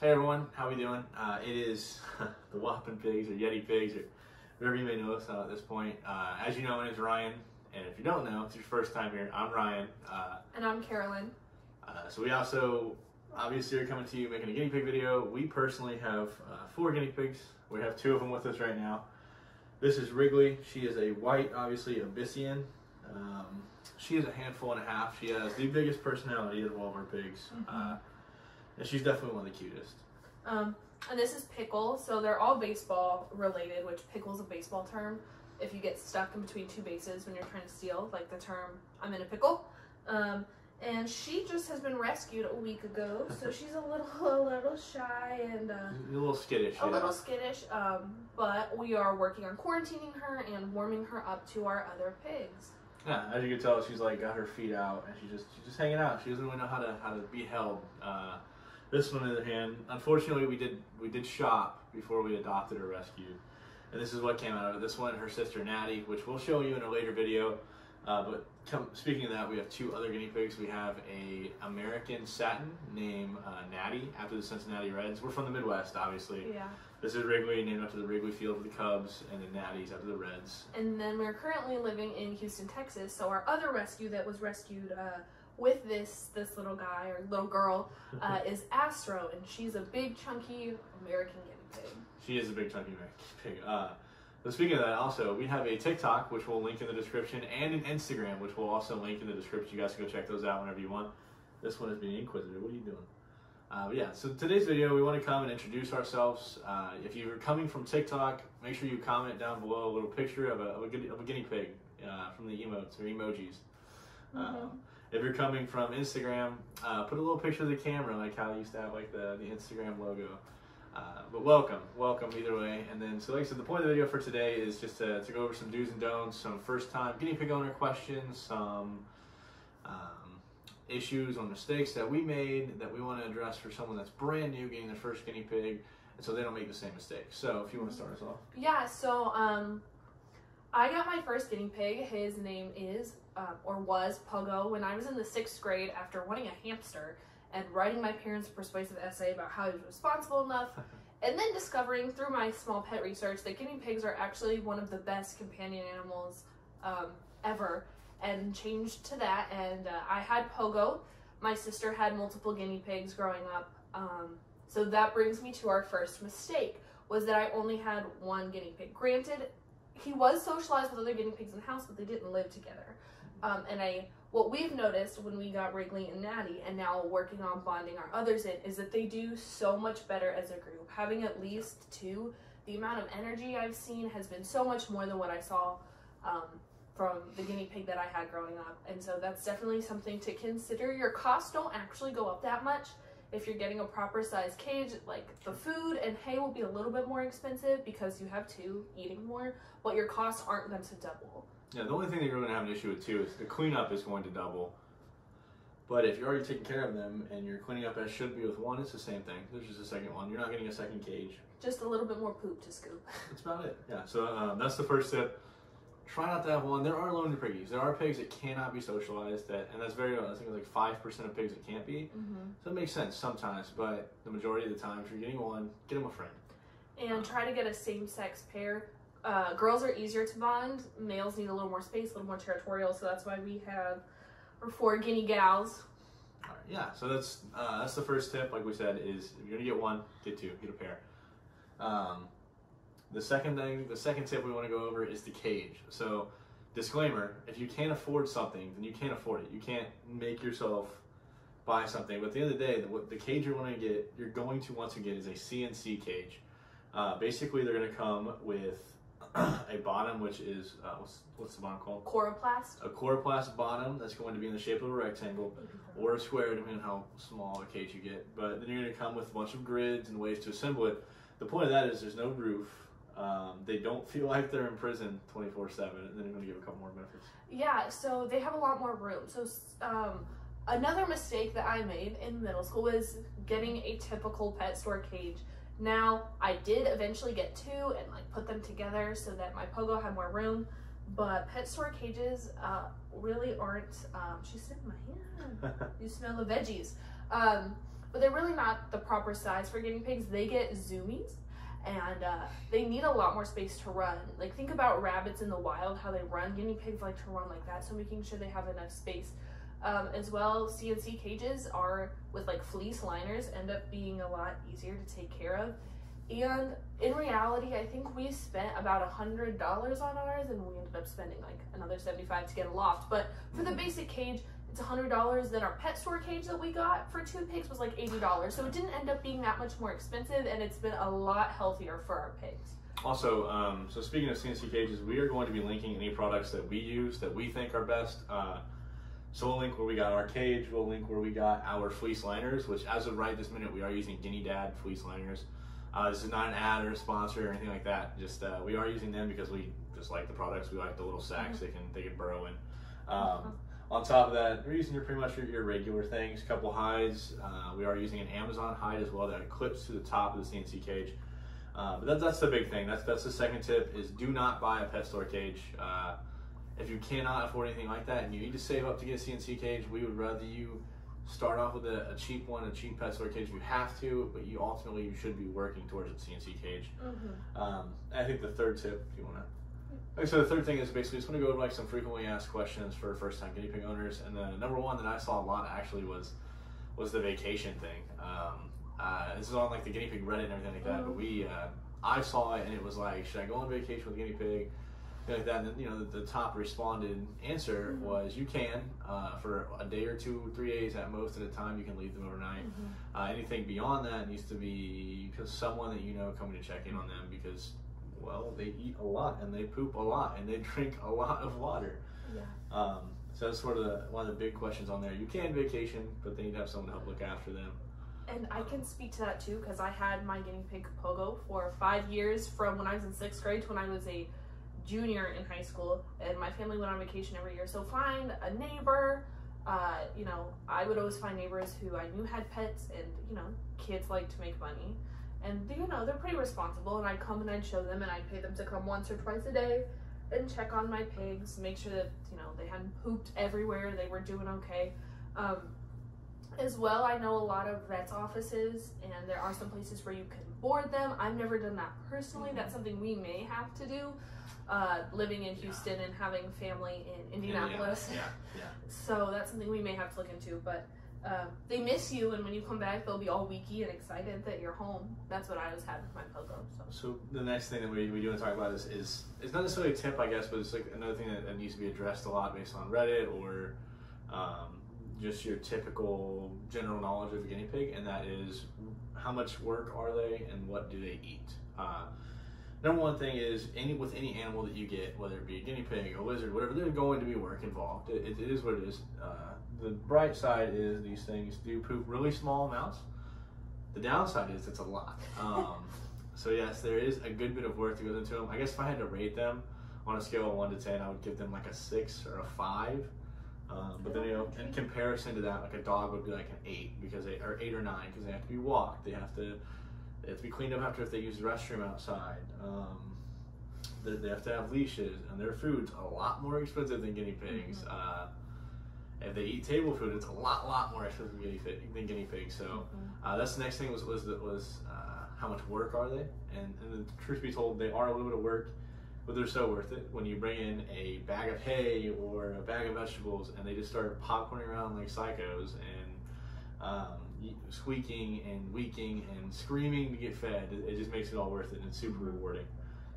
Hey everyone, how we doing? Uh, it is the Whopping Pigs or Yeti Pigs or whatever you may know us uh, at this point. Uh, as you know, my name is Ryan, and if you don't know, it's your first time here. I'm Ryan. Uh, And I'm Carolyn. uh, so we also obviously are coming to you making a guinea pig video. We personally have uh, four guinea pigs. We have two of them with us right now. This is Wrigley. She is a white, obviously Abyssinian. Um, she is a handful and a half. She has the biggest personality of all of our pigs. Uh, and she's definitely one of the cutest. Um, and this is Pickle. So they're all baseball related, which pickle is a baseball term. If you get stuck in between two bases when you're trying to steal, like the term "I'm in a pickle." Um, and she just has been rescued a week ago, so she's a little a little shy and uh, A little skittish. a yeah. little skittish. Um, but we are working on quarantining her and warming her up to our other pigs. Yeah, as you can tell, she's like got her feet out and she's just she's just hanging out. She doesn't really know how to how to be held. Uh, this one, on the other hand, unfortunately, we did we did shop before we adopted or rescued, and this is what came out of it. This one, her sister Natty, which we'll show you in a later video. Uh, but come, speaking of that, we have two other guinea pigs. We have a American satin named uh, Natty after the Cincinnati Reds. We're from the Midwest, obviously. Yeah. This is Wrigley, named after the Wrigley Field for the Cubs, and then Natty's after the Reds. And then we're currently living in Houston, Texas. So our other rescue that was rescued uh, with this this little guy or little girl uh, is Astro, and she's a big, chunky American guinea pig. She is a big chunky pig. Uh, but speaking of that, also we have a TikTok which we'll link in the description, and an Instagram which we'll also link in the description. You guys can go check those out whenever you want. This one is being inquisitive. What are you doing? Uh, but yeah, so today's video we want to come and introduce ourselves. Uh, if you're coming from TikTok, make sure you comment down below a little picture of a, of a, guinea, of a guinea pig uh, from the emotes or emojis. Um, if you're coming from Instagram, uh, put a little picture of the camera, like how they used to have like the, the Instagram logo. Uh, but welcome, welcome either way. And then, so like I said, the point of the video for today is just to, to go over some do's and don'ts, some first time guinea pig owner questions, some um, issues or mistakes that we made that we want to address for someone that's brand new getting their first guinea pig, and so they don't make the same mistake. So if you want to start us off. Yeah, so um, I got my first guinea pig. His name is, um, or was, Pogo. When I was in the sixth grade, after wanting a hamster and writing my parents a persuasive essay about how he was responsible enough, and then discovering through my small pet research that guinea pigs are actually one of the best companion animals um, ever, and changed to that. And uh, I had Pogo. My sister had multiple guinea pigs growing up. Um, so that brings me to our first mistake was that I only had one guinea pig. Granted, he was socialized with other guinea pigs in the house, but they didn't live together. Um, and I, what we've noticed when we got Wrigley and Natty, and now working on bonding our others in, is that they do so much better as a group. Having at least two, the amount of energy I've seen has been so much more than what I saw um, from the guinea pig that I had growing up. And so that's definitely something to consider. Your costs don't actually go up that much if you're getting a proper size cage, like the food and hay will be a little bit more expensive because you have two eating more, but your costs aren't going to double. Yeah, the only thing that you're going to have an issue with too is the cleanup is going to double. But if you're already taking care of them and you're cleaning up as should be with one, it's the same thing. There's just a second one. You're not getting a second cage. Just a little bit more poop to scoop. That's about it. Yeah. So um, that's the first tip. Try not to have one. There are loner piggies. There are pigs that cannot be socialized. That and that's very. I think it's like five percent of pigs that can't be. Mm-hmm. So it makes sense sometimes, but the majority of the time, if you're getting one, get them a friend. And try to get a same sex pair. Uh, girls are easier to bond. Males need a little more space, a little more territorial. So that's why we have our four guinea gals. Right, yeah, so that's uh, that's the first tip. Like we said, is if you're gonna get one, get two, get a pair. Um, the second thing, the second tip we want to go over is the cage. So, disclaimer: if you can't afford something, then you can't afford it. You can't make yourself buy something. But at the end of the day, the, the cage you're going to get, you're going to want to get is a CNC cage. Uh, basically, they're going to come with a bottom, which is uh, what's what's the bottom called? Coroplast. A coroplast bottom that's going to be in the shape of a rectangle or a square, depending on how small a cage you get. But then you're going to come with a bunch of grids and ways to assemble it. The point of that is there's no roof. Um, they don't feel like they're in prison 24 7, and then i'm going to give a couple more benefits. Yeah, so they have a lot more room. So um, another mistake that I made in middle school was getting a typical pet store cage. Now I did eventually get two and like put them together so that my pogo had more room, but pet store cages uh, really aren't. Um, she said my hand. You smell the veggies. Um, but they're really not the proper size for guinea pigs. They get zoomies, and uh, they need a lot more space to run. Like think about rabbits in the wild, how they run. Guinea pigs like to run like that, so making sure they have enough space. Um, as well, CNC cages are with like fleece liners end up being a lot easier to take care of. And in reality, I think we spent about a hundred dollars on ours, and we ended up spending like another seventy-five to get a loft. But for the basic cage, it's a hundred dollars. Then our pet store cage that we got for two pigs was like eighty dollars. So it didn't end up being that much more expensive, and it's been a lot healthier for our pigs. Also, um, so speaking of CNC cages, we are going to be linking any products that we use that we think are best. Uh, so we'll link where we got our cage. We'll link where we got our fleece liners, which as of right this minute, we are using GuineaDad fleece liners. Uh, this is not an ad or a sponsor or anything like that. Just uh, we are using them because we just like the products. We like the little sacks they can they can burrow in. Um, on top of that, we're using your pretty much your, regular things. couple hides. Uh, we are using an Amazon hide as well that clips to the top of the CNC cage. Uh, but that, that's the big thing. That's that's the second tip: is do not buy a pet store cage. Uh, if you cannot afford anything like that and you need to save up to get a CNC cage, we would rather you start off with a, a cheap one, a cheap pet store cage if you have to, but you ultimately you should be working towards a CNC cage. Mm-hmm. Um, I think the third tip, if you want to. Okay, so the third thing is basically just want to go over like some frequently asked questions for first time guinea pig owners, and the number one that I saw a lot actually was was the vacation thing. Um, uh, this is on like the guinea pig Reddit and everything like that, but we uh, I saw it and it was like, should I go on vacation with a guinea pig? Like that, and you know, the, the top responded answer Mhm. was you can uh, for a day or two, three days at most at a time. You can leave them overnight. Mm-hmm. Uh, anything beyond that needs to be because someone that you know coming to check in on them because, well, they eat a lot and they poop a lot and they drink a lot of water. Yeah. Um, so that's sort of the, one of the big questions on there. You can vacation, but need to have someone to help look after them. And I can speak to that too because I had my guinea pig Pogo for five years from when I was in sixth grade to when I was a junior in high school. And my family went on vacation every year. So find a neighbor. Uh, you know, I would always find neighbors who I knew had pets, and you know, kids like to make money. And you know, they're pretty responsible. And I'd come and I'd show them, and I'd pay them to come once or twice a day and check on my pigs, make sure that you know they hadn't pooped everywhere, they were doing okay. Um, as well, I know a lot of vets offices, and there are some places where you can board them. I've never done that personally. That's something we may have to do. Uh, living in Houston and having family in Indianapolis, Yeah, yeah. so that's something we may have to look into. But um, they miss you, and when you come back, they'll be all wheeky and excited that you're home. That's what I always had with my pogo. So. So the next thing that we, we do want to talk about is, is it's not necessarily a tip, I guess, but it's like another thing that, that needs to be addressed a lot based on Reddit or um, just your typical general knowledge of a guinea pig, and that is how much work are they and what do they eat. Uh, number one thing is any with any animal that you get, whether it be a guinea pig, a lizard, whatever, there's going to be work involved. It, it, is what it is. Uh, the bright side is these things do poop really small amounts. The downside is it's a lot. Um, so yes, there is a good bit of work that goes into them. I guess if I had to rate them on a scale of one to ten, I would give them like a six or a five. Um, but then you know, in comparison to that, like a dog would be like an eight because they or eight or nine because they have to be walked. They have to they have to be cleaned up after if they use the restroom outside. Um, they, they have to have leashes and their food's a lot more expensive than guinea pigs. Uh, if they eat table food, it's a lot, lot more expensive than guinea, pig, than guinea pigs. So uh, that's the next thing was was was uh, how much work are they? And, and the truth be told, they are a little bit of work, but they're so worth it. When you bring in a bag of hay or a bag of vegetables, and they just start popcorning around like psychos and um, squeaking and wheeking and screaming to get fed, it, just makes it all worth it, and it's super rewarding.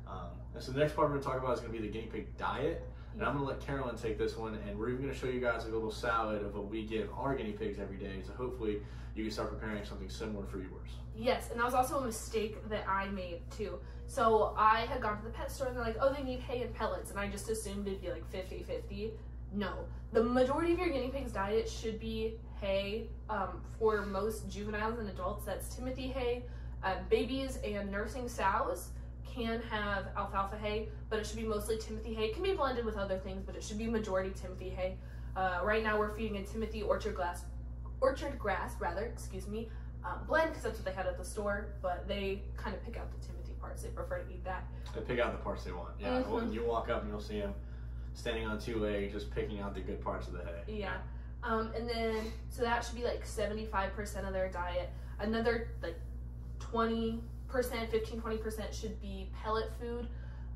Um, and so the next part we're going to talk about is going to be the guinea pig diet. And I'm going to let Carolyn take this one, and we're even going to show you guys a little salad of what we give our guinea pigs every day. So hopefully you can start preparing something similar for yours. Yes, and that was also a mistake that I made too. So I had gone to the pet store and they're like, oh, they need hay and pellets. And I just assumed it'd be like 50 50. No. The majority of your guinea pig's diet should be hay. Um, for most juveniles and adults, that's Timothy hay. Uh, babies and nursing sows can have alfalfa hay, but it should be mostly Timothy hay. It can be blended with other things, but it should be majority Timothy hay. Uh, right now, we're feeding a Timothy orchard glass, orchard grass rather, excuse me, um, blend because that's what they had at the store. But they kind of pick out the Timothy parts. They prefer to eat that. They pick out the parts they want. Yeah, Mhm. well, you walk up and you'll see them standing on two legs, just picking out the good parts of the hay. Yeah. Um, and then, so that should be like 75% of their diet. Another like 20%, 15, 20% should be pellet food.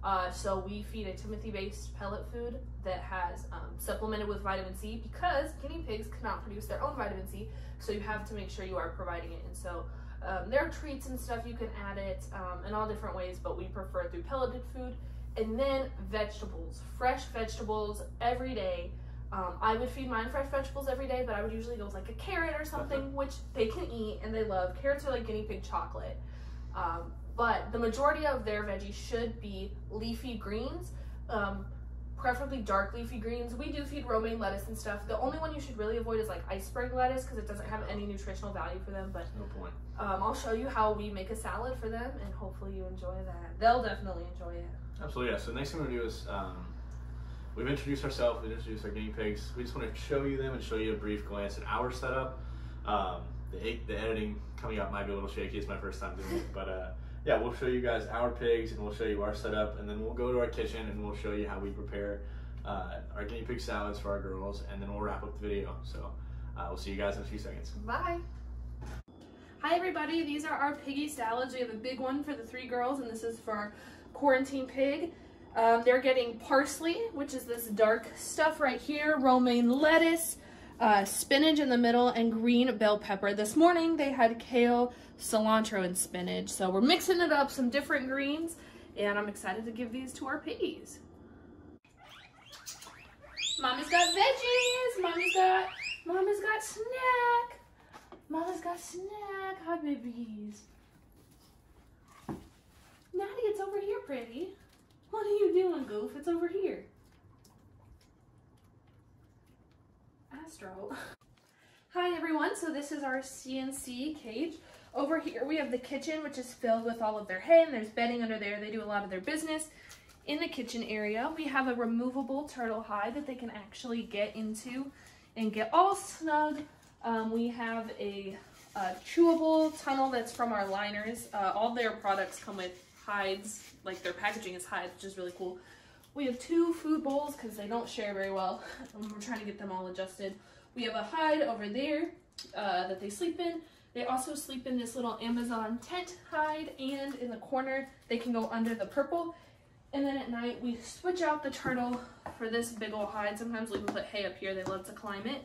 Uh, so we feed a Timothy based pellet food that has um, supplemented with vitamin C because guinea pigs cannot produce their own vitamin C. So you have to make sure you are providing it. And so um, there are treats and stuff you can add it um, in all different ways, but we prefer through pelleted food. And then vegetables, fresh vegetables every day. Um, I would feed mine fresh vegetables every day, but I would usually go with like a carrot or something, which they can eat and they love. Carrots are like guinea pig chocolate. Um, but the majority of their veggies should be leafy greens, um, preferably dark leafy greens. We do feed romaine lettuce and stuff. The only one you should really avoid is like iceberg lettuce because it doesn't have any nutritional value for them. But No point. um, I'll show you how we make a salad for them, and hopefully you enjoy that. They'll definitely enjoy it. Absolutely, yeah. So the next thing we're gonna do is um, we've introduced ourselves, we've introduced our guinea pigs. We just want to show you them and show you a brief glance at our setup. Um, the, the editing coming up might be a little shaky. It's my first time doing it, but uh, yeah, we'll show you guys our pigs and we'll show you our setup, and then we'll go to our kitchen and we'll show you how we prepare uh, our guinea pig salads for our girls, and then we'll wrap up the video. So uh, we'll see you guys in a few seconds. Bye. Hi everybody, these are our piggy salads. We have a big one for the three girls and this is for quarantine pig. Um, they're getting parsley, which is this dark stuff right here, romaine lettuce, uh, spinach in the middle, and green bell pepper. This morning they had kale, cilantro, and spinach. So we're mixing it up, some different greens, and I'm excited to give these to our piggies. Mommy's got veggies, mommy's got, mommy's got snack. Mama's got snack. Hi, babies. Natty, it's over here, pretty. What are you doing, Goof? It's over here. Astro. Hi, everyone. So this is our CNC cage. Over here, we have the kitchen, which is filled with all of their hay, and there's bedding under there. They do a lot of their business. In the kitchen area, we have a removable turtle hide that they can actually get into and get all snug um, we have a, a, chewable tunnel that's from our liners. Uh, all their products come with hides, like their packaging is hides, which is really cool. We have two food bowls because they don't share very well. We're trying to get them all adjusted. We have a hide over there uh, that they sleep in. They also sleep in this little Amazon tent hide and in the corner they can go under the purple. And then at night we switch out the turtle for this big old hide. Sometimes we put hay up here. They love to climb it.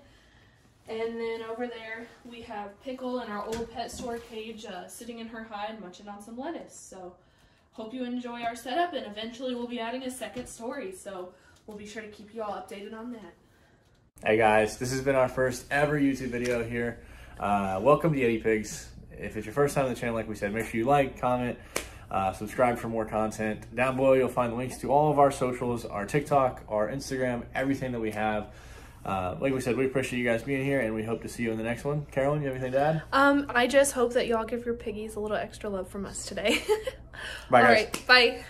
And then over there, we have Pickle in our old pet store cage uh, sitting in her hide munching on some lettuce. So hope you enjoy our setup and eventually we'll be adding a second story. So we'll be sure to keep you all updated on that. Hey guys, this has been our first ever YouTube video here. Uh, welcome to Yeti Pigs. If it's your first time on the channel, like we said, make sure you like, comment, uh, subscribe for more content. Down below, you'll find links to all of our socials, our TikTok, our Instagram, everything that we have. Uh, like we said, we appreciate you guys being here, and we hope to see you in the next one. Carolyn, you have anything to add? Um, I just hope that y'all give your piggies a little extra love from us today. Bye, All guys. right, bye.